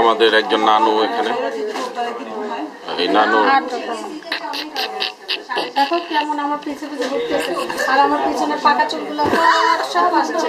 আমাদের একজন নানু এখানে। এই নানু। দেখো কেমন আমার পিছনে ঘুরতেছে। আর আমার পিছনে পাকা চুলগুলো সব আসছে।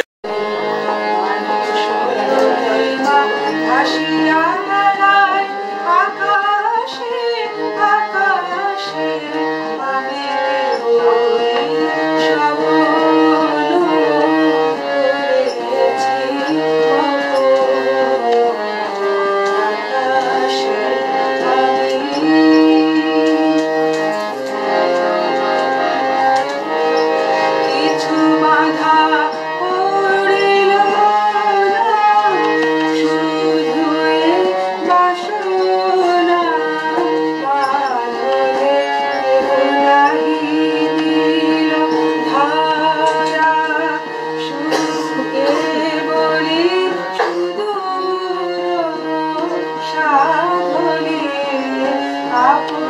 Obrigado.